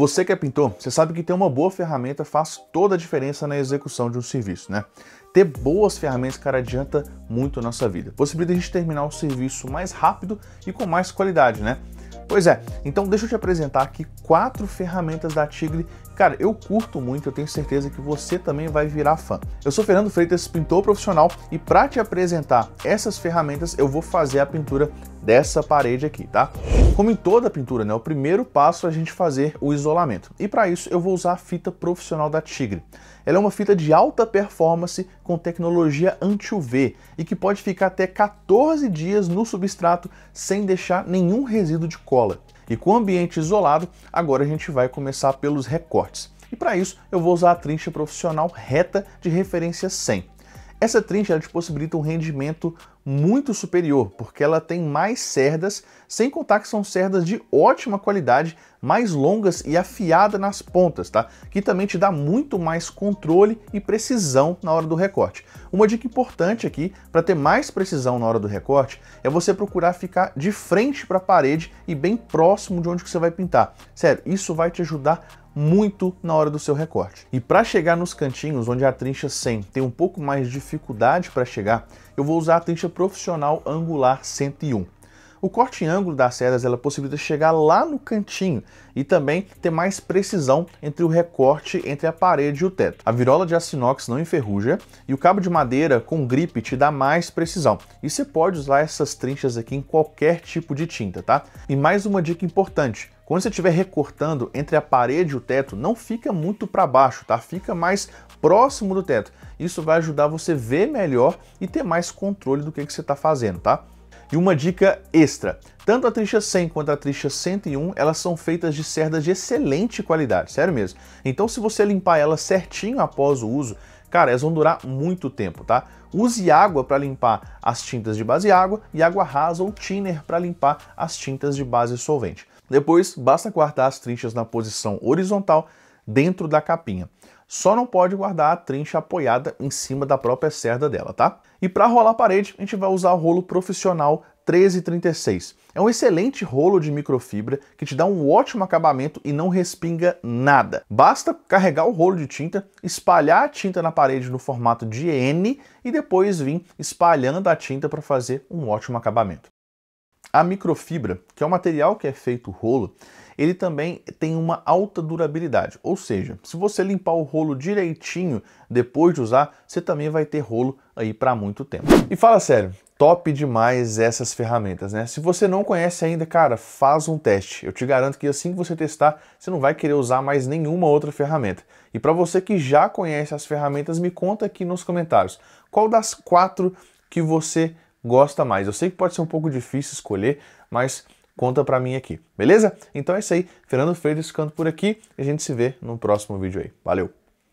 Você que é pintor, você sabe que ter uma boa ferramenta faz toda a diferença na execução de um serviço, né? Ter boas ferramentas, cara, adianta muito a nossa vida. Possibilita a gente terminar o serviço mais rápido e com mais qualidade, né? Pois é, então deixa eu te apresentar aqui quatro ferramentas da Tigre. Cara, eu curto muito, eu tenho certeza que você também vai virar fã. Eu sou Fernando Freitas, pintor profissional, e para te apresentar essas ferramentas, eu vou fazer a pintura dessa parede aqui, tá? Como em toda pintura, né, o primeiro passo é a gente fazer o isolamento. E para isso eu vou usar a fita profissional da Tigre. Ela é uma fita de alta performance com tecnologia anti-UV e que pode ficar até 14 dias no substrato sem deixar nenhum resíduo de cola. E com o ambiente isolado, agora a gente vai começar pelos recortes. E para isso eu vou usar a trincha profissional reta de referência 100. Essa trincha te possibilita um rendimento muito superior, porque ela tem mais cerdas, sem contar que são cerdas de ótima qualidade, mais longas e afiadas nas pontas, tá? Que também te dá muito mais controle e precisão na hora do recorte. Uma dica importante aqui, para ter mais precisão na hora do recorte, é você procurar ficar de frente para a parede e bem próximo de onde que você vai pintar. Sério, isso vai te ajudar muito na hora do seu recorte. E para chegar nos cantinhos onde a trincha 100 tem um pouco mais de dificuldade para chegar, eu vou usar a trincha profissional angular 101. O corte em ângulo das cerdas ela possibilita chegar lá no cantinho e também ter mais precisão entre o recorte entre a parede e o teto. A virola de aço inox não enferruja e o cabo de madeira com gripe te dá mais precisão. E você pode usar essas trinchas aqui em qualquer tipo de tinta, tá? E mais uma dica importante, quando você estiver recortando entre a parede e o teto, não fica muito para baixo, tá? Fica mais próximo do teto. Isso vai ajudar você ver melhor e ter mais controle do que, que você está fazendo, tá? E uma dica extra, tanto a trincha 100 quanto a trincha 101, elas são feitas de cerdas de excelente qualidade, sério mesmo. Então se você limpar elas certinho após o uso, cara, elas vão durar muito tempo, tá? Use água para limpar as tintas de base água e água rasa ou thinner para limpar as tintas de base solvente. Depois, basta guardar as trinchas na posição horizontal dentro da capinha. Só não pode guardar a trincha apoiada em cima da própria cerda dela, tá? E para rolar a parede, a gente vai usar o rolo profissional 1336. É um excelente rolo de microfibra que te dá um ótimo acabamento e não respinga nada. Basta carregar o rolo de tinta, espalhar a tinta na parede no formato de N e depois vir espalhando a tinta para fazer um ótimo acabamento. A microfibra, que é o material que é feito o rolo, ele também tem uma alta durabilidade. Ou seja, se você limpar o rolo direitinho depois de usar, você também vai ter rolo aí para muito tempo. E fala sério, top demais essas ferramentas, né? Se você não conhece ainda, cara, faz um teste. Eu te garanto que assim que você testar, você não vai querer usar mais nenhuma outra ferramenta. E para você que já conhece as ferramentas, me conta aqui nos comentários qual das quatro que você gosta mais. Eu sei que pode ser um pouco difícil escolher, mas conta pra mim aqui, beleza? Então é isso aí, Fernando Freitas ficando por aqui e a gente se vê no próximo vídeo aí. Valeu!